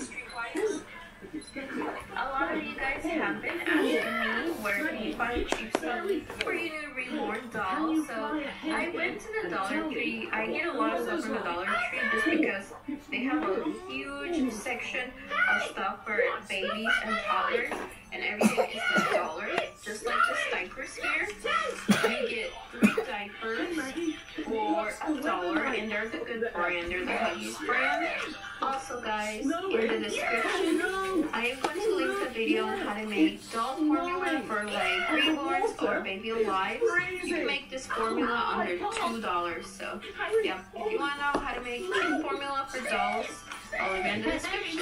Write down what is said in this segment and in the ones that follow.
Street wipes. A lot of you guys have been asking me where can you find cheap stuff for you new reborn dolls. So I went to the Dollar Tree. I get a lot of stuff from the Dollar Tree just because they have a huge section of stuff for babies and toddlers, and everything is a dollar. Just like the diaper sphere, brand. They're the Huggies brand. Also, guys, in the description, I am going to link a video on how to make doll formula for like reborns or baby alive. You can make this formula under two dollars. So, yeah, if you want to know how to make cheap formula for dolls, I'll leave it in the description.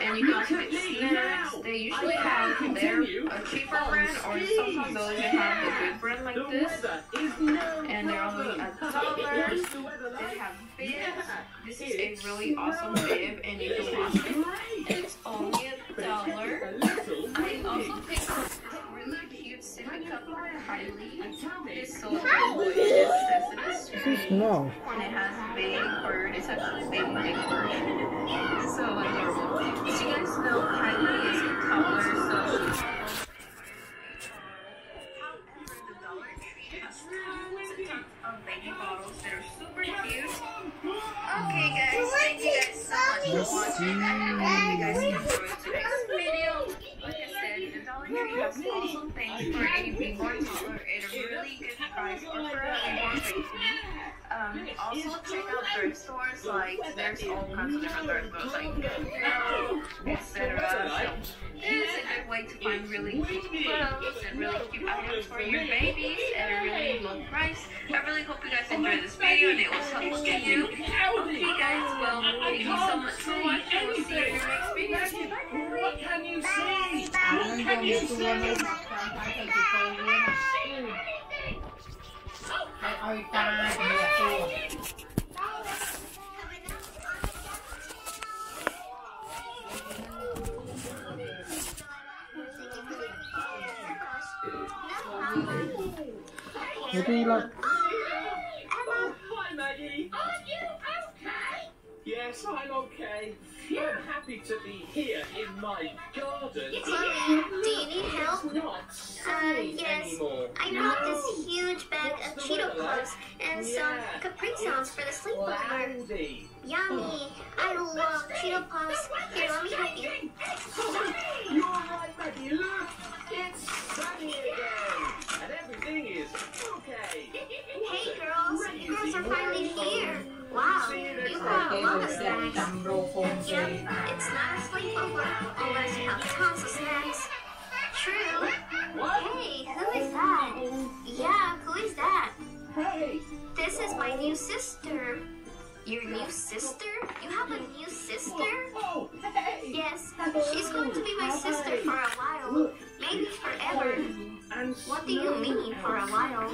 And you can also get snacks. They usually have their a cheaper brand, or sometimes they'll even have a good brand like this. Really awesome bib, and you can wash it. It's only a dollar. I also picked up a really cute sippy cup for Kylie. It is so adorable. It is Sesame Too Street. small. And it has big bird. It's actually baby big bird. So adorable. As you guys know, Kylie is a toddler, so so much for watching. I hope you guys enjoyed today's video. Like I said, the Tree awesome things for a reborn toddler at a really good price or for a reborn baby. Um, also check out thrift stores, like there's all kinds of different thrift stores, like Goodwill, etc. So it is a good way to find really cute clothes and really cute items for your babies at a really low price. I really hope you guys enjoyed this video and it was helpful to you. Okay guys, well, thank you so much for watching. We'll see you ตัว Maybe like Oh, hi Maggie. Are you okay? Yes, I'm okay. I'm happy to be here in my garden uh, yes. I brought this huge bag of Cheeto puffs and some Capri Suns for the sleepover. Landy. Yummy. I love Cheeto puffs. Here, let me help you. It's sunny again. And everything is okay. hey, girls. You girls are finally here. Wow, you got a lot of snacks. Yep, it's not a sleepover unless you have tons of snacks. True. What? Hey, who is that? Yeah, who is that? Hey, This is my new sister. Your new sister? You have a new sister? oh, hey. Yes, she's going to be my sister for a while. Maybe forever. And What do you mean for a while?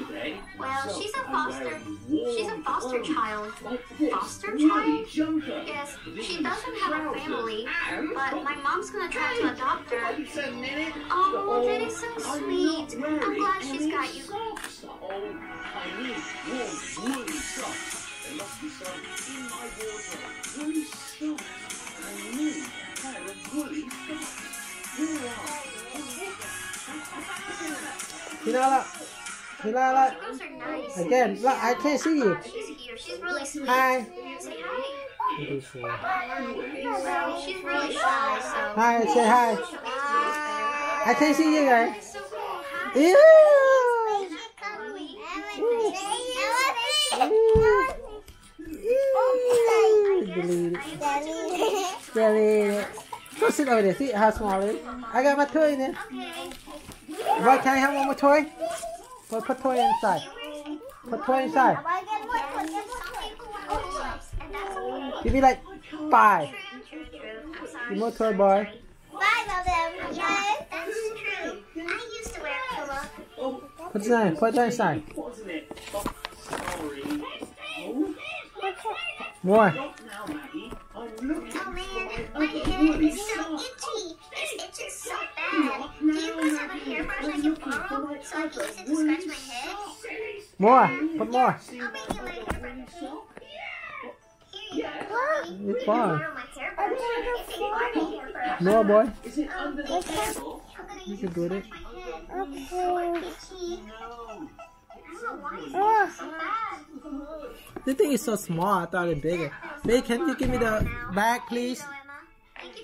Well, she's a foster. She's a foster child. Foster child? Yes, she doesn't have a family, but my mom's gonna try to adopt her. Wait a minute. Oh, that is so sweet. I'm glad she's got you. Socks. I need warm woolly socks. There must be some in my wardrobe. Hilala. Hilala. Those are nice. Again, look, I can't see you. She's here. She's really sweet. Hi. Say hi. Maybe so. Well, she's really shy, so. Hi, say hi. Hi. I can't see you guys. That's so cool. Hi. Ew. Ew. Oh, Delete it. Delete it. Go sit over there. See how small it is. I got my toy in there. Okay. Right, can I have one more toy? Put, put toy inside. Put toy inside. Give me like five. Give more toy, boy. That's true. I used to wear a pillow. Put it inside. Put it inside. Wasn't it? Sorry. Oh, More. More. Put more. It's fine. More, boy. You can do it. Okay. The thing is so small. I thought it bigger. Babe, can you give me the bag, please?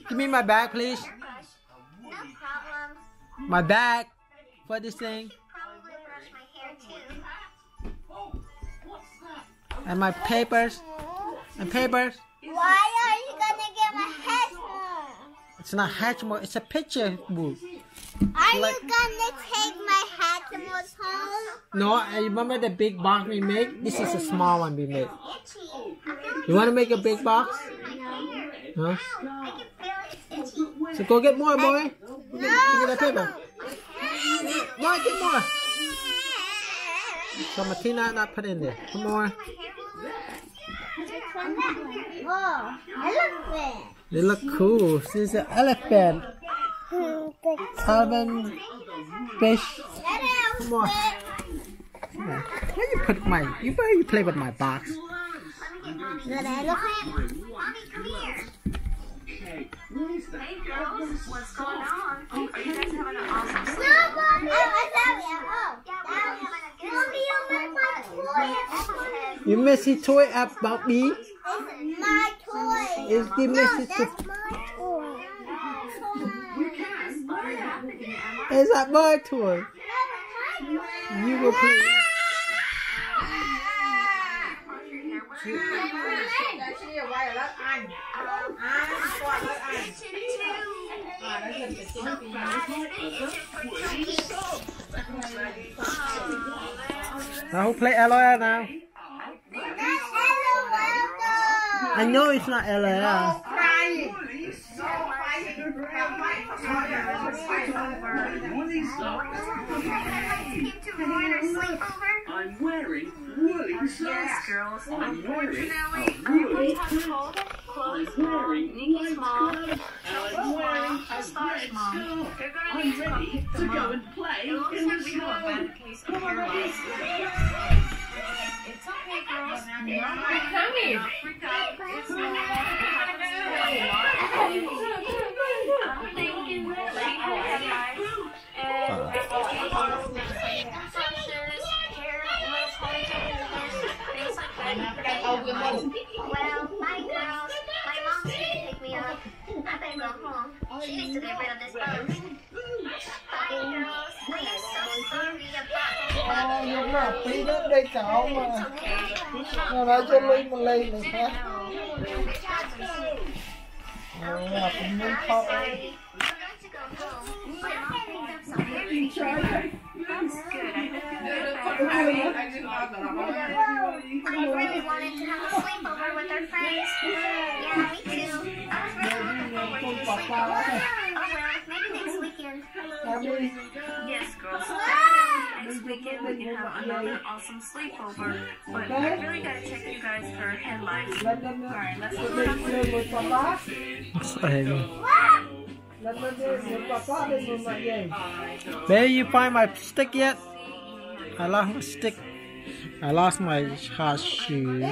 Give me my bag, please. No. My bag for this thing. Probably brush my hair too. What's that? And my papers. And papers. Why are you gonna get my head It's not Hatchmo. It's a picture book. Are Like- you gonna take my Hatchimals home? No, I remember the big box we made? This is a small one we make. Itchy. I feel like You want to make a big box? hair. Huh? I can feel it's itchy. So go get more, boy. Give me the paper. No. Boy, get more. So Martina not put in eh. there. Come on. Oh, elephant. They look cool. This is an elephant. Elephant fish. Come on. Where you put my? You where you play with my box? Good elephant. Mommy, come here. Okay. What is that? Hey girls, what's going on? Oh, are you guys having an awesome No, sleep? Mommy. Oh, sorry. Oh, Mommy, you like my toy. You messy toy about me? It's my toy. Is the No, messy toy? that's my toy. Is that my toy? You will play. Now who play LOL now? I know it's not LOL. No I'm wearing woolly socks. Yes, girls. I'm wearing woolly socks. I'm wearing white socks. Star's red small. scarf. They're gonna I'm need to ready to go and play It looks in like we have a bad case of hair loss. It's okay, girls. Come Don't freak out. It's normal. It happens to a lot of. I'm thinking she had headlights and She needs to get rid of this bug. Bye girls. I am so sorry about Oh, you're not feeding the cow. Nó nói cho Linh một ly này khác. Oh, là cũng muốn I'm khóc. sorry. I'm going to go home. My mom picked up some hair treatment. That's good. I hope you get better. Anh đừng nói tao là I really wanted to have a sleepover with our friends. Yeah, me too. Well, maybe next weekend. Yes, girls. Definitely next weekend we can have another awesome sleepover. But I really gotta check you guys for headlights. lên lên Alright, let's go lên down. lên một papa. So heavy. Lên lên đi, một papa đi một mặt gì? Baby, you find my stick yet? I lost my stick. I lost my hot shoes.